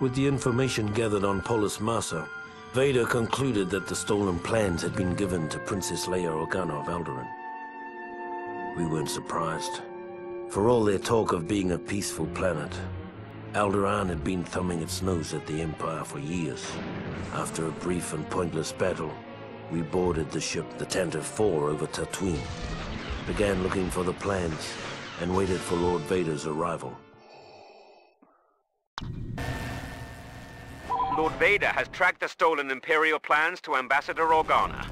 With the information gathered on Polis Massa, Vader concluded that the stolen plans had been given to Princess Leia Organa of Alderaan. We weren't surprised. For all their talk of being a peaceful planet, Alderaan had been thumbing its nose at the Empire for years. After a brief and pointless battle, we boarded the ship the Tantive 4 over Tatooine, began looking for the plans, and waited for Lord Vader's arrival. Lord Vader has tracked the stolen Imperial plans to Ambassador Organa.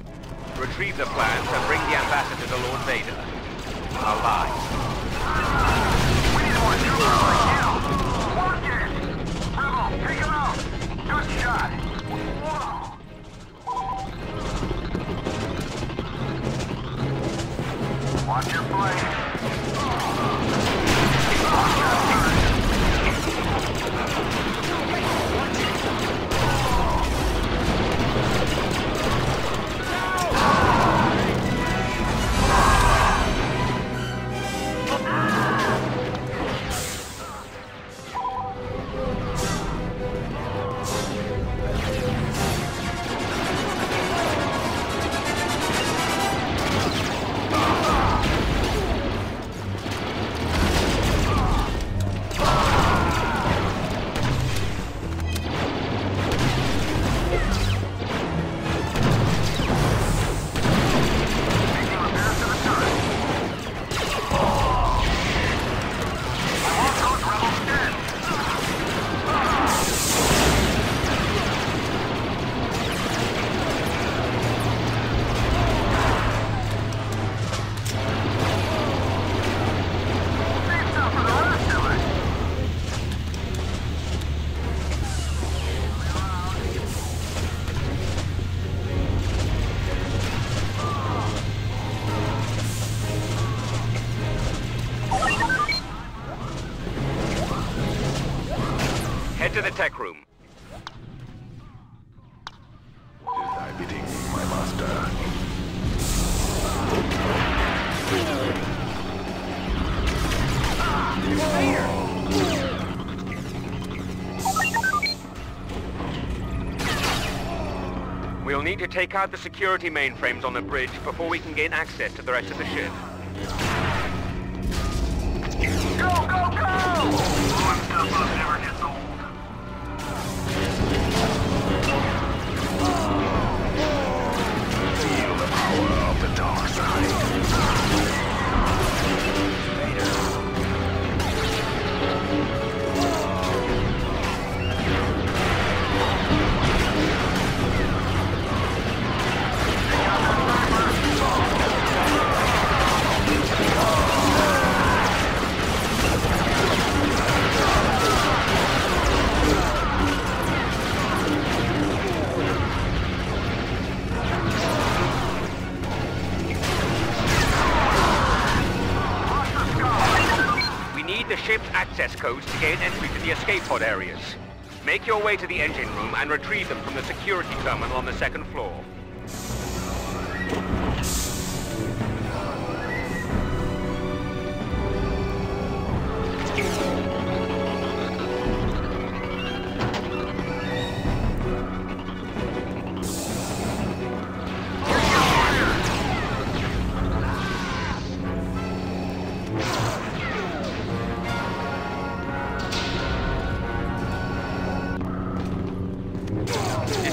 Retrieve the plans and bring the Ambassador to Lord Vader. Alive. We need more troopers like you! Rebel, take him out! Good shot! Whoa! Watch your flank! Tech room. I bidding, my master. We'll need to take out the security mainframes on the bridge before we can gain access to the rest of the ship. Access codes to gain entry to the escape pod areas. Make your way to the engine room and retrieve them from the security terminal on the second floor.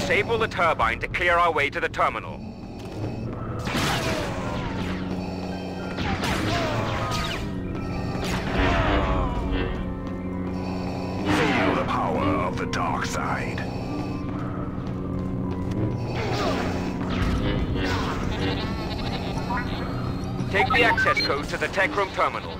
Disable the turbine to clear our way to the terminal. Feel the power of the dark side. Take the access codes to the tech room terminal.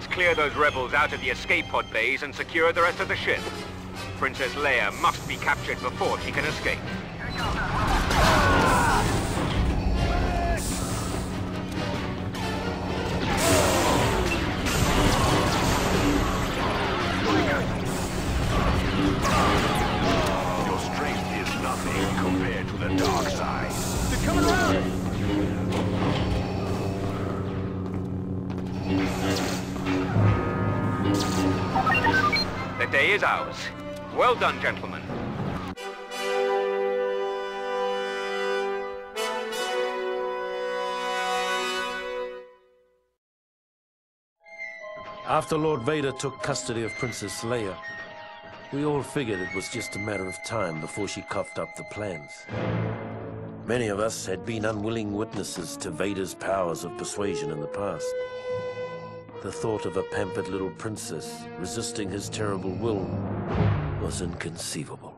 Let's clear those rebels out of the escape pod bays and secure the rest of the ship. Princess Leia must be captured before she can escape. Day is ours. Well done, gentlemen. After Lord Vader took custody of Princess Leia, we all figured it was just a matter of time before she coughed up the plans. Many of us had been unwilling witnesses to Vader's powers of persuasion in the past. The thought of a pampered little princess resisting his terrible will was inconceivable.